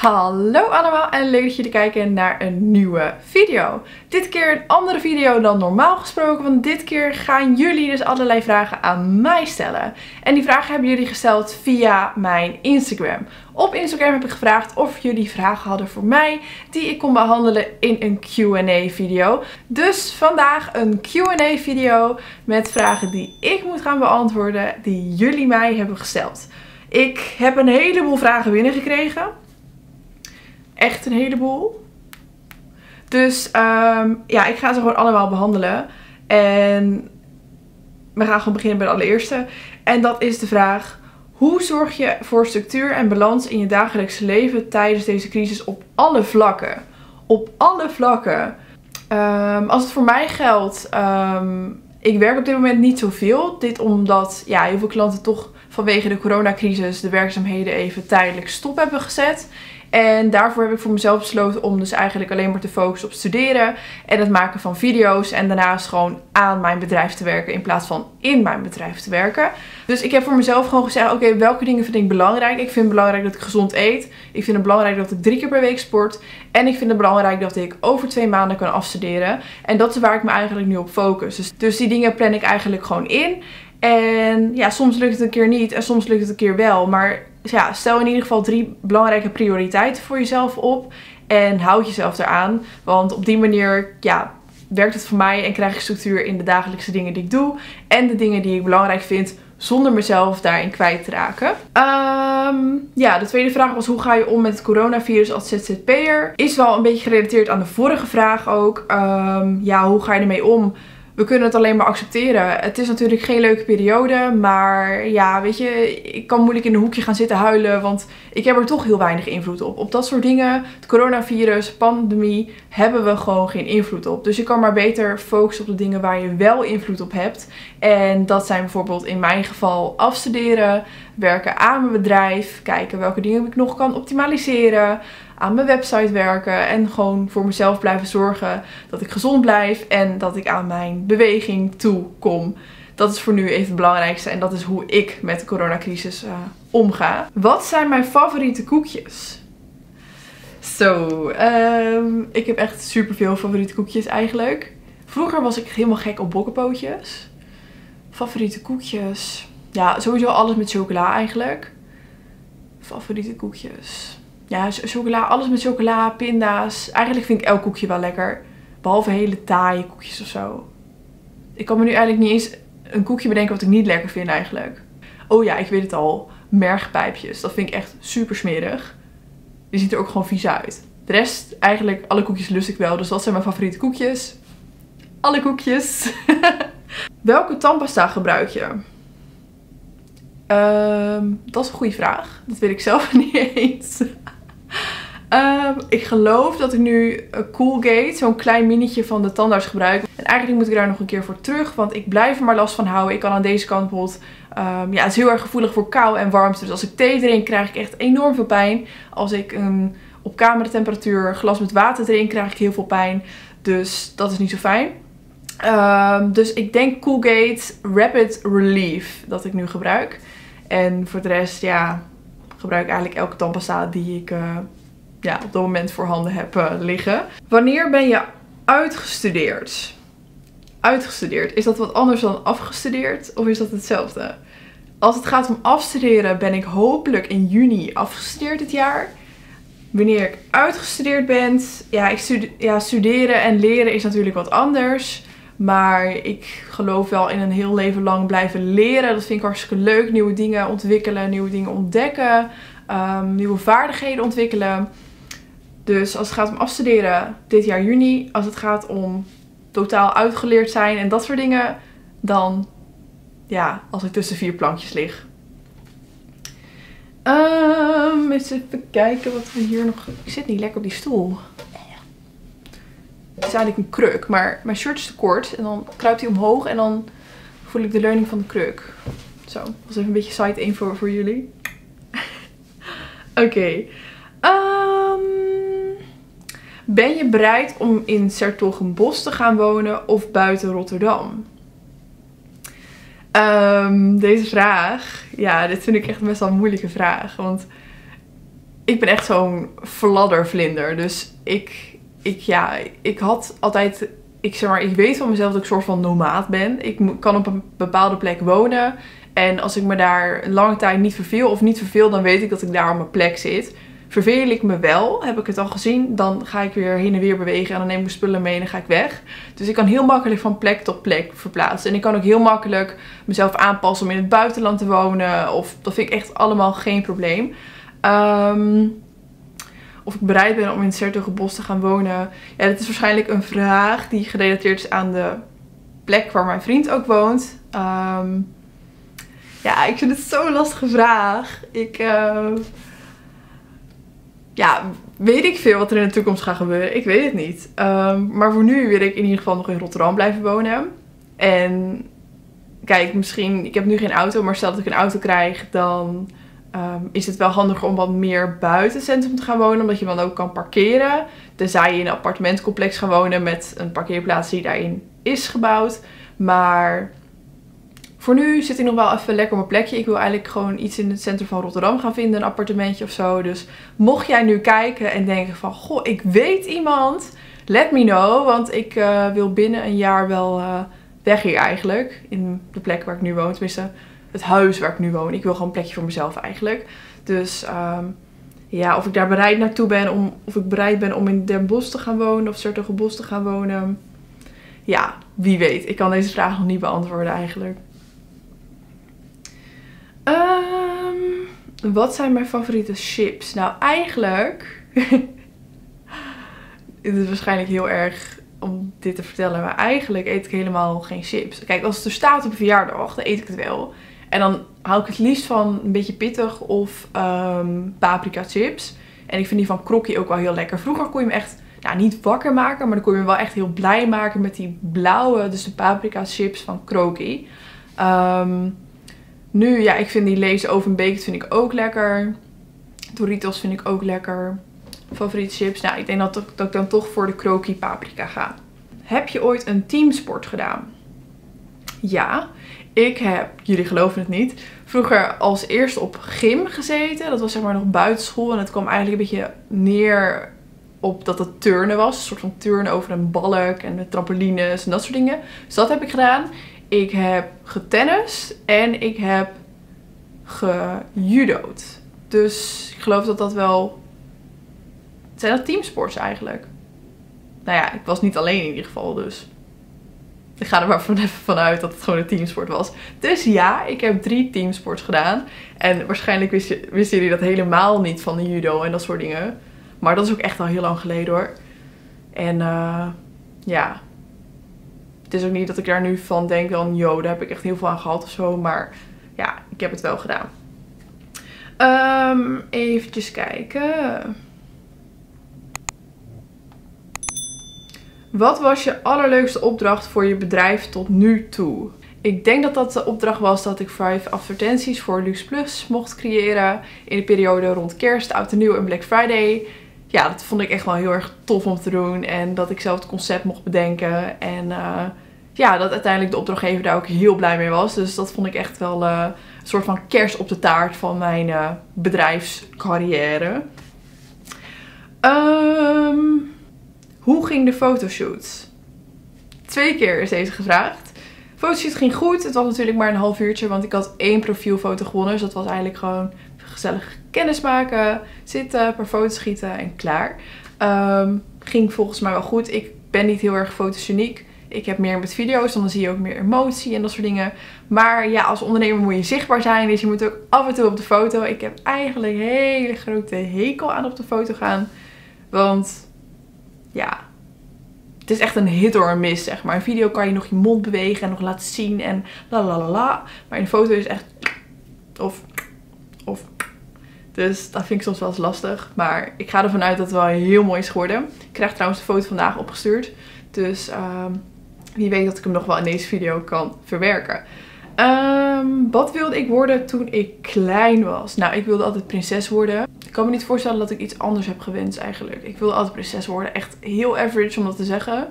Hallo allemaal en leuk dat jullie kijken naar een nieuwe video. Dit keer een andere video dan normaal gesproken, want dit keer gaan jullie dus allerlei vragen aan mij stellen. En die vragen hebben jullie gesteld via mijn Instagram. Op Instagram heb ik gevraagd of jullie vragen hadden voor mij die ik kon behandelen in een Q&A video. Dus vandaag een Q&A video met vragen die ik moet gaan beantwoorden die jullie mij hebben gesteld. Ik heb een heleboel vragen binnengekregen echt een heleboel. Dus um, ja, ik ga ze gewoon allemaal behandelen. En we gaan gewoon beginnen bij de allereerste. En dat is de vraag. Hoe zorg je voor structuur en balans in je dagelijkse leven tijdens deze crisis op alle vlakken? Op alle vlakken. Um, als het voor mij geldt, um, ik werk op dit moment niet zoveel. Dit omdat ja, heel veel klanten toch vanwege de coronacrisis de werkzaamheden even tijdelijk stop hebben gezet. En daarvoor heb ik voor mezelf besloten om dus eigenlijk alleen maar te focussen op studeren en het maken van video's. En daarnaast gewoon aan mijn bedrijf te werken in plaats van in mijn bedrijf te werken. Dus ik heb voor mezelf gewoon gezegd, oké, welke dingen vind ik belangrijk? Ik vind het belangrijk dat ik gezond eet. Ik vind het belangrijk dat ik drie keer per week sport. En ik vind het belangrijk dat ik over twee maanden kan afstuderen. En dat is waar ik me eigenlijk nu op focus. Dus, dus die dingen plan ik eigenlijk gewoon in. En ja, soms lukt het een keer niet en soms lukt het een keer wel. Maar ja, stel in ieder geval drie belangrijke prioriteiten voor jezelf op. En houd jezelf eraan. Want op die manier ja, werkt het voor mij en krijg ik structuur in de dagelijkse dingen die ik doe. En de dingen die ik belangrijk vind zonder mezelf daarin kwijt te raken. Um, ja, de tweede vraag was hoe ga je om met het coronavirus als ZZP'er? Is wel een beetje gerelateerd aan de vorige vraag ook. Um, ja, hoe ga je ermee om? We kunnen het alleen maar accepteren. Het is natuurlijk geen leuke periode, maar ja, weet je, ik kan moeilijk in een hoekje gaan zitten huilen, want ik heb er toch heel weinig invloed op. Op dat soort dingen, het coronavirus, pandemie, hebben we gewoon geen invloed op. Dus je kan maar beter focussen op de dingen waar je wel invloed op hebt. En dat zijn bijvoorbeeld in mijn geval afstuderen, werken aan mijn bedrijf, kijken welke dingen ik nog kan optimaliseren, aan mijn website werken en gewoon voor mezelf blijven zorgen dat ik gezond blijf en dat ik aan mijn beweging toe kom. Dat is voor nu even het belangrijkste en dat is hoe ik met de coronacrisis uh, omga. Wat zijn mijn favoriete koekjes? Zo, um, ik heb echt super veel favoriete koekjes eigenlijk. Vroeger was ik helemaal gek op bokkenpootjes. Favoriete koekjes. Ja, sowieso alles met chocola eigenlijk. Favoriete koekjes. Ja, chocola, alles met chocola, pinda's. Eigenlijk vind ik elk koekje wel lekker. Behalve hele taaie koekjes of zo. Ik kan me nu eigenlijk niet eens een koekje bedenken wat ik niet lekker vind eigenlijk. Oh ja, ik weet het al. Mergpijpjes. Dat vind ik echt super smerig. Die ziet er ook gewoon vies uit. De rest, eigenlijk alle koekjes lust ik wel. Dus dat zijn mijn favoriete koekjes. Alle koekjes. Welke tandpasta gebruik je? Um, dat is een goede vraag. Dat weet ik zelf niet eens. Um, ik geloof dat ik nu Coolgate, zo'n klein minietje van de tandarts gebruik. En eigenlijk moet ik daar nog een keer voor terug, want ik blijf er maar last van houden. Ik kan aan deze kant bijvoorbeeld, um, ja het is heel erg gevoelig voor kou en warmte. Dus als ik thee drink krijg ik echt enorm veel pijn. Als ik een op kamertemperatuur glas met water drink krijg ik heel veel pijn. Dus dat is niet zo fijn. Um, dus ik denk Coolgate Rapid Relief dat ik nu gebruik. En voor de rest, ja, gebruik ik eigenlijk elke tandpasta die ik uh, ja, op dat moment voorhanden heb uh, liggen. Wanneer ben je uitgestudeerd? Uitgestudeerd. Is dat wat anders dan afgestudeerd? Of is dat hetzelfde? Als het gaat om afstuderen ben ik hopelijk in juni afgestudeerd dit jaar. Wanneer ik uitgestudeerd ben, ja, ik ja, studeren en leren is natuurlijk wat anders. Maar ik geloof wel in een heel leven lang blijven leren. Dat vind ik hartstikke leuk. Nieuwe dingen ontwikkelen, nieuwe dingen ontdekken, um, nieuwe vaardigheden ontwikkelen. Dus als het gaat om afstuderen dit jaar juni, als het gaat om totaal uitgeleerd zijn en dat soort dingen, dan ja, als ik tussen vier plankjes lig. Um, eens even kijken wat we hier nog... Ik zit niet lekker op die stoel. Het is eigenlijk een kruk, maar mijn shirt is te kort. En dan kruipt hij omhoog en dan voel ik de leuning van de kruk. Zo, dat was even een beetje side info voor jullie. Oké. Okay. Um, ben je bereid om in Sertogenbos te gaan wonen of buiten Rotterdam? Um, deze vraag, ja, dit vind ik echt best wel een moeilijke vraag. Want ik ben echt zo'n fladdervlinder. Dus ik, ik, ja, ik had altijd, ik zeg maar, ik weet van mezelf dat ik een soort van nomaat ben. Ik kan op een bepaalde plek wonen. En als ik me daar lange tijd niet verveel of niet verveel, dan weet ik dat ik daar op mijn plek zit. Verveel ik me wel, heb ik het al gezien, dan ga ik weer heen en weer bewegen en dan neem ik spullen mee en dan ga ik weg. Dus ik kan heel makkelijk van plek tot plek verplaatsen. En ik kan ook heel makkelijk mezelf aanpassen om in het buitenland te wonen. Of dat vind ik echt allemaal geen probleem. Ehm, of ik bereid ben om in het bos te gaan wonen. Ja, dat is waarschijnlijk een vraag die gerelateerd is aan de plek waar mijn vriend ook woont. Um, ja, ik vind het zo'n lastige vraag. Ik, uh, ja, weet ik veel wat er in de toekomst gaat gebeuren? Ik weet het niet. Um, maar voor nu wil ik in ieder geval nog in Rotterdam blijven wonen. En kijk, misschien, ik heb nu geen auto, maar stel dat ik een auto krijg, dan um, is het wel handig om wat meer buiten het centrum te gaan wonen. Omdat je dan ook kan parkeren. Tenzij je in een appartementcomplex gaat wonen met een parkeerplaats die daarin is gebouwd. Maar voor nu zit ik nog wel even lekker op mijn plekje. Ik wil eigenlijk gewoon iets in het centrum van Rotterdam gaan vinden. Een appartementje of zo. Dus mocht jij nu kijken en denken van... Goh, ik weet iemand. Let me know. Want ik uh, wil binnen een jaar wel uh, weg hier eigenlijk. In de plek waar ik nu woon. Tenminste, het huis waar ik nu woon. Ik wil gewoon een plekje voor mezelf eigenlijk. Dus... Um, ja, of ik daar bereid naartoe ben om, of ik bereid ben om in Den Bosch te gaan wonen of Sertogenbos te gaan wonen. Ja, wie weet. Ik kan deze vraag nog niet beantwoorden eigenlijk. Um, wat zijn mijn favoriete chips? Nou, eigenlijk... het is waarschijnlijk heel erg om dit te vertellen. Maar eigenlijk eet ik helemaal geen chips. Kijk, als het er staat op een verjaardag, dan eet ik het wel. En dan hou ik het liefst van een beetje pittig of um, paprika chips. En ik vind die van Krokkie ook wel heel lekker. Vroeger kon je me echt, nou niet wakker maken, maar dan kon je me wel echt heel blij maken met die blauwe, dus de paprika chips van Krokkie. Um, nu, ja, ik vind die Lays Baked vind ik ook lekker. Doritos vind ik ook lekker. Favoriete chips? Nou, ik denk dat, ik dan toch voor de Kroki paprika ga. Heb je ooit een teamsport gedaan? Ja, ik heb, jullie geloven het niet, vroeger als eerste op gym gezeten. Dat was zeg maar nog buitenschool en het kwam eigenlijk een beetje neer op dat het turnen was. Een soort van turnen over een balk en de trampolines en dat soort dingen. Dus dat heb ik gedaan. Ik heb getennist en ik heb gejudo'd. Dus ik geloof dat dat wel... Zijn dat teamsports eigenlijk? Nou ja, ik was niet alleen in ieder geval, dus... Ik ga er maar van even vanuit dat het gewoon een teamsport was. Dus ja, ik heb drie teamsports gedaan. En waarschijnlijk wisten, jullie dat helemaal niet van de judo en dat soort dingen. Maar dat is ook echt al heel lang geleden hoor. En uh, ja, het is ook niet dat ik daar nu van denk van, yo, daar heb ik echt heel veel aan gehad of zo. Maar ja, ik heb het wel gedaan. Um, eventjes kijken. Wat was je allerleukste opdracht voor je bedrijf tot nu toe? Ik denk dat dat de opdracht was dat ik vijf advertenties voor Luxe Plus mocht creëren. In de periode rond kerst, oud en nieuw en Black Friday. Ja, dat vond ik echt wel heel erg tof om te doen. En dat ik zelf het concept mocht bedenken. En uh, ja, dat uiteindelijk de opdrachtgever daar ook heel blij mee was. Dus dat vond ik echt wel uh, een soort van kerst op de taart van mijn uh, bedrijfscarrière. Um, hoe ging de fotoshoot? Twee keer is deze gevraagd. Fotoshoot ging goed. Het was natuurlijk maar een half uurtje, want ik had één profielfoto gewonnen. Dus dat was eigenlijk gewoon gezellig kennismaken, zitten, een paar foto's schieten en klaar. Um, ging volgens mij wel goed. Ik ben niet heel erg fotogeniek. Ik heb meer met video's, dan zie je ook meer emotie en dat soort dingen. Maar ja, als ondernemer moet je zichtbaar zijn. Dus je moet ook af en toe op de foto. Ik heb eigenlijk hele grote hekel aan op de foto gaan. Want ja, het is echt een hit or miss, zeg maar. Een video kan je nog je mond bewegen en nog laten zien en la la la. Maar in een foto is echt of, of. Dus dat vind ik soms wel eens lastig. Maar ik ga ervan uit dat het wel heel mooi is geworden. Ik krijg trouwens de foto vandaag opgestuurd. Dus um, wie weet dat ik hem nog wel in deze video kan verwerken. Um, wat wilde ik worden toen ik klein was? Nou, ik wilde altijd prinses worden. Ik kan me niet voorstellen dat ik iets anders heb gewenst eigenlijk. Ik wilde altijd prinses worden. Echt heel average om dat te zeggen.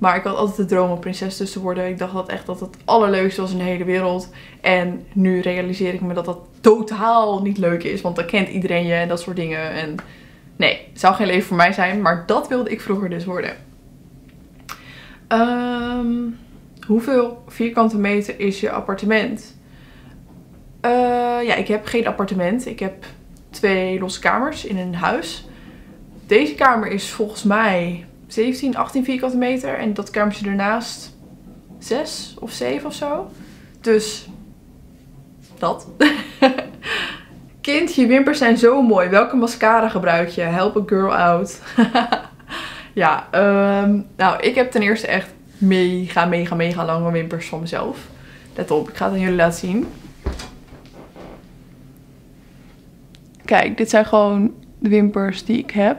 Maar ik had altijd de droom om prinses dus te worden. Ik dacht dat echt dat het allerleukste was in de hele wereld. En nu realiseer ik me dat dat totaal niet leuk is. Want dan kent iedereen je en dat soort dingen. En nee, het zou geen leven voor mij zijn. Maar dat wilde ik vroeger dus worden. Ehm, hoeveel vierkante meter is je appartement? Uh, ja, ik heb geen appartement. Ik heb twee losse kamers in een huis. Deze kamer is volgens mij 17, 18 vierkante meter. En dat kamertje ernaast 6 of 7 of zo. Dus dat. Kind, je wimpers zijn zo mooi. Welke mascara gebruik je? Help a girl out. ja, um, nou, ik heb ten eerste echt mega, mega, mega lange wimpers van mezelf. Let op, ik ga het aan jullie laten zien. Kijk, dit zijn gewoon de wimpers die ik heb.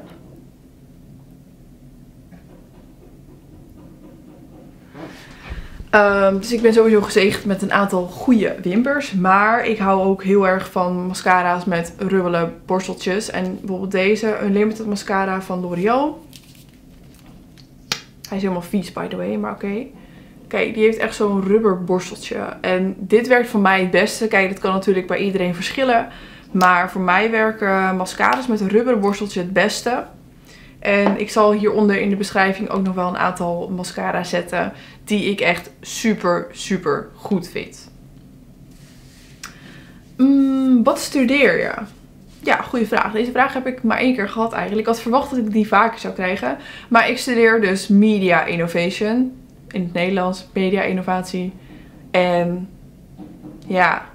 Um, dus ik ben sowieso gezegend met een aantal goede wimpers. Maar ik hou ook heel erg van mascara's met rubbele borsteltjes. En bijvoorbeeld deze, een limited mascara van L'Oreal. Hij is helemaal vies by the way, maar oké. Kijk, die heeft echt zo'n rubber borsteltje. En dit werkt voor mij het beste. Kijk, dit kan natuurlijk bij iedereen verschillen. Maar voor mij werken mascara's met een rubber borsteltje het beste. En ik zal hieronder in de beschrijving ook nog wel een aantal mascara zetten die ik echt super, super goed vind. Mm, wat studeer je? Ja, goede vraag. Deze vraag heb ik maar één keer gehad eigenlijk. Ik had verwacht dat ik die vaker zou krijgen. Maar ik studeer dus Media Innovation. In het Nederlands, Media Innovatie. En ja,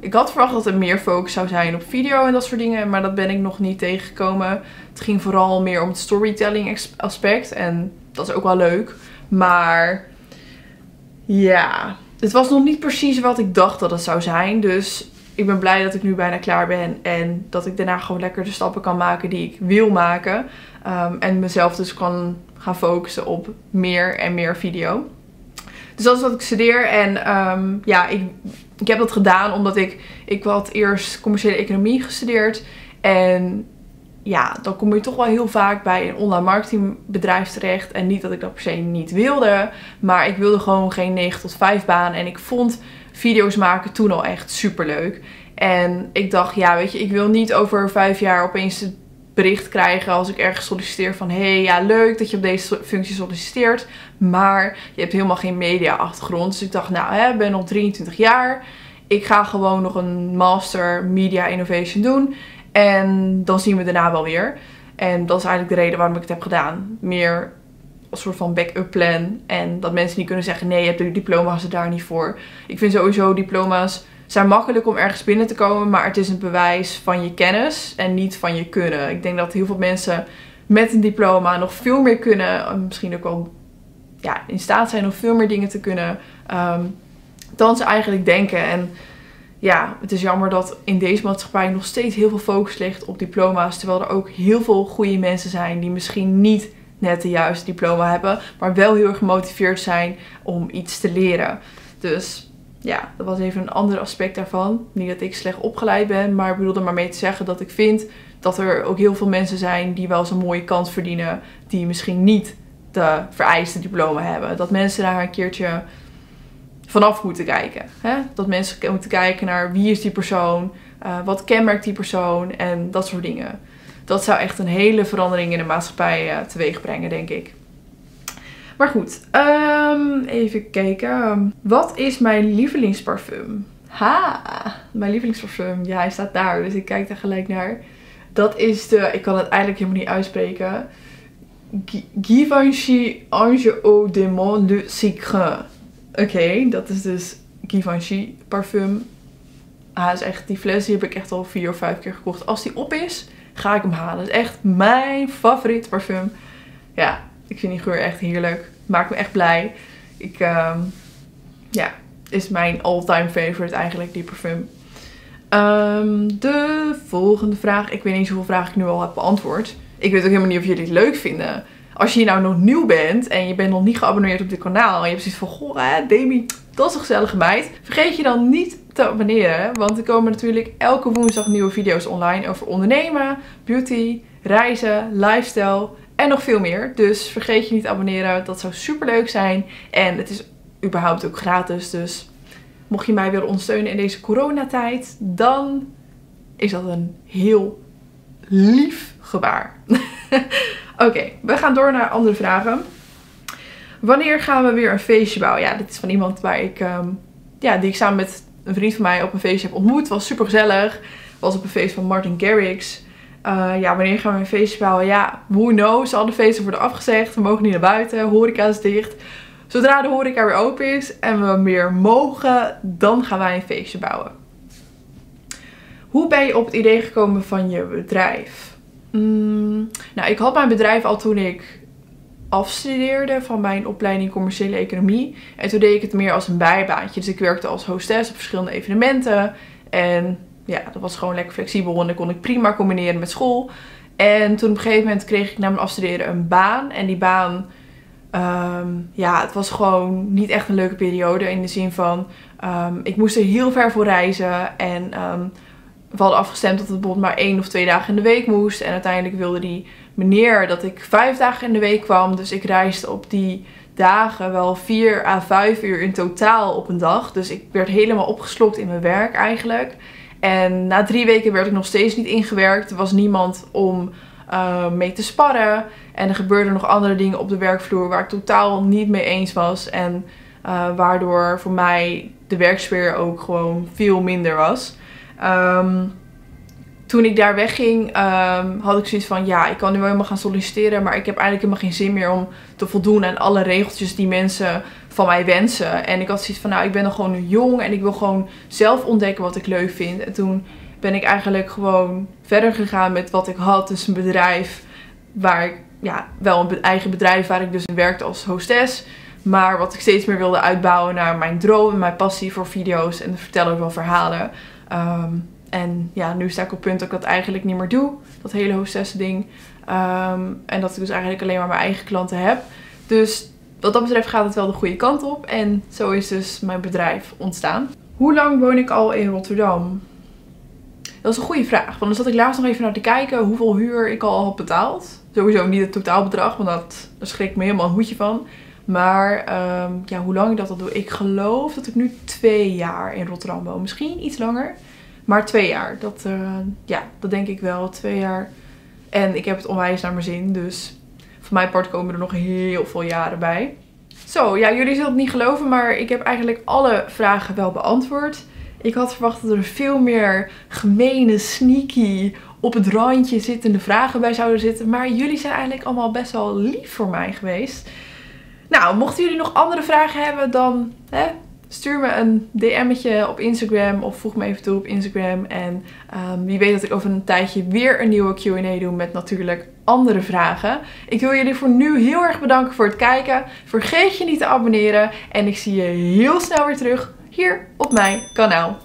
ik had verwacht dat er meer focus zou zijn op video en dat soort dingen. Maar dat ben ik nog niet tegengekomen. Het ging vooral meer om het storytelling aspect. En dat is ook wel leuk. Maar ja, het was nog niet precies wat ik dacht dat het zou zijn. Dus ik ben blij dat ik nu bijna klaar ben. En dat ik daarna gewoon lekker de stappen kan maken die ik wil maken. Um, en mezelf dus kan gaan focussen op meer en meer video. Dus dat is wat ik studeer. En um, ja, ik, ik heb dat gedaan omdat ik... Ik had eerst commerciële economie gestudeerd. En ja, dan kom je toch wel heel vaak bij een online marketingbedrijf terecht. En niet dat ik dat per se niet wilde. Maar ik wilde gewoon geen 9 tot 5 baan. En ik vond video's maken toen al echt super leuk. En ik dacht, ja, weet je, ik wil niet over vijf jaar opeens het bericht krijgen als ik ergens solliciteer van... Hey, ja, leuk dat je op deze functie solliciteert. Maar je hebt helemaal geen media achtergrond. Dus ik dacht, nou, ik ben nog 23 jaar. Ik ga gewoon nog een master media innovation doen. En dan zien we daarna wel weer. En dat is eigenlijk de reden waarom ik het heb gedaan. Meer een soort van backup plan. En dat mensen niet kunnen zeggen, nee, je hebt de diploma's er daar niet voor. Ik vind sowieso diploma's zijn makkelijk om ergens binnen te komen. Maar het is een bewijs van je kennis en niet van je kunnen. Ik denk dat heel veel mensen met een diploma nog veel meer kunnen. Misschien ook wel ja, in staat zijn om veel meer dingen te kunnen um, dan ze eigenlijk denken. En ja, het is jammer dat in deze maatschappij nog steeds heel veel focus ligt op diploma's. Terwijl er ook heel veel goede mensen zijn die misschien niet net de juiste diploma hebben. Maar wel heel erg gemotiveerd zijn om iets te leren. Dus ja, dat was even een ander aspect daarvan. Niet dat ik slecht opgeleid ben, maar ik bedoel er maar mee te zeggen dat ik vind dat er ook heel veel mensen zijn die wel zo'n mooie kans verdienen. Die misschien niet de vereiste diploma hebben. Dat mensen daar een keertje vanaf moeten kijken. Hè? Dat mensen moeten kijken naar wie is die persoon, uh, wat kenmerkt die persoon en dat soort dingen. Dat zou echt een hele verandering in de maatschappij uh, teweeg brengen, denk ik. Maar goed, um, even kijken. Wat is mijn lievelingsparfum? Ha, mijn lievelingsparfum. Ja, hij staat daar, dus ik kijk daar gelijk naar. Dat is de, ik kan het eigenlijk helemaal niet uitspreken. Givenchy Ange Eau Démon Le Secret. Oké, dat is dus Givenchy parfum. Ah, is echt, die fles die heb ik echt al vier of vijf keer gekocht. Als die op is, ga ik hem halen. Het is echt mijn favoriete parfum. Ja, ik vind die geur echt heerlijk. Maakt me echt blij. Ik, um, ja, is mijn all-time favorite eigenlijk, die parfum. Um, de volgende vraag. Ik weet niet hoeveel vragen ik nu al heb beantwoord. Ik weet ook helemaal niet of jullie het leuk vinden als je nou nog nieuw bent en je bent nog niet geabonneerd op dit kanaal en je hebt zoiets van, goh hè, Demi, dat is een gezellige meid. Vergeet je dan niet te abonneren, want er komen natuurlijk elke woensdag nieuwe video's online over ondernemen, beauty, reizen, lifestyle En nog veel meer. Dus vergeet je niet te abonneren. Dat zou super leuk zijn. En het is überhaupt ook gratis. Dus mocht je mij willen ondersteunen in deze coronatijd, dan is dat een heel lief gebaar. Oké, we gaan door naar andere vragen. Wanneer gaan we weer een feestje bouwen? Ja, dit is van iemand waar ik, ehm, ja, die ik samen met een vriend van mij op een feestje heb ontmoet. Was super gezellig. Was op een feest van Martin Garrix. Uh, ja, wanneer gaan we een feestje bouwen? Ja, who knows. Alle feesten worden afgezegd. We mogen niet naar buiten. Horeca is dicht. Zodra de horeca weer open is en we meer mogen, dan gaan wij een feestje bouwen. Hoe ben je op het idee gekomen van je bedrijf? Mm, nou, ik had mijn bedrijf al toen ik afstudeerde van mijn opleiding commerciële economie. En toen deed ik het meer als een bijbaantje. Dus ik werkte als hostess op verschillende evenementen. En ja, dat was gewoon lekker flexibel en dat kon ik prima combineren met school. En toen op een gegeven moment kreeg ik na mijn afstuderen een baan. En die baan, ehm, ja, het was gewoon niet echt een leuke periode. In de zin van, um, ik moest er heel ver voor reizen. En um, we hadden afgestemd dat het bijvoorbeeld maar één of twee dagen in de week moest. En uiteindelijk wilde die meneer dat ik vijf dagen in de week kwam. Dus ik reisde op die dagen wel vier à vijf uur in totaal op een dag. Dus ik werd helemaal opgeslokt in mijn werk eigenlijk. En na drie weken werd ik nog steeds niet ingewerkt. Er was niemand om uh, mee te sparren. En er gebeurden nog andere dingen op de werkvloer waar ik totaal niet mee eens was. En uh, waardoor voor mij de werksfeer ook gewoon veel minder was. Um, toen ik daar wegging, um, had ik zoiets van, ja, ik kan nu wel helemaal gaan solliciteren, maar ik heb eigenlijk helemaal geen zin meer om te voldoen aan alle regeltjes die mensen van mij wensen. En ik had zoiets van, nou, ik ben nog gewoon jong en ik wil gewoon zelf ontdekken wat ik leuk vind. En toen ben ik eigenlijk gewoon verder gegaan met wat ik had. Dus een bedrijf waar ik, ja, wel een eigen bedrijf waar ik dus werkte als hostess. Maar wat ik steeds meer wilde uitbouwen naar mijn droom en mijn passie voor video's en het vertellen van verhalen. Um, en ja, nu sta ik op punt dat ik dat eigenlijk niet meer doe. Dat hele hostess ding. Um, en dat ik dus eigenlijk alleen maar mijn eigen klanten heb. Dus wat dat betreft gaat het wel de goede kant op. En zo is dus mijn bedrijf ontstaan. Hoe lang woon ik al in Rotterdam? Dat is een goede vraag. Want dan zat ik laatst nog even naar te kijken hoeveel huur ik al had betaald. Sowieso niet het totaalbedrag, want dat, daar schrik ik me helemaal een hoedje van. Maar um, ja, hoe lang ik dat al doe? Ik geloof dat ik nu twee jaar in Rotterdam woon. Misschien iets langer. Maar twee jaar, dat, uh, ja, dat denk ik wel. Twee jaar. En ik heb het onwijs naar mijn zin. Dus voor mijn part komen er nog heel veel jaren bij. Zo, ja, jullie zullen het niet geloven, maar ik heb eigenlijk alle vragen wel beantwoord. Ik had verwacht dat er veel meer gemene, sneaky, op het randje zittende vragen bij zouden zitten. Maar jullie zijn eigenlijk allemaal best wel lief voor mij geweest. Nou, mochten jullie nog andere vragen hebben, dan hè, stuur me een DM'tje op Instagram of voeg me even toe op Instagram. En um, wie weet dat ik over een tijdje weer een nieuwe Q&A doe met natuurlijk andere vragen. Ik wil jullie voor nu heel erg bedanken voor het kijken. Vergeet je niet te abonneren en ik zie je heel snel weer terug hier op mijn kanaal.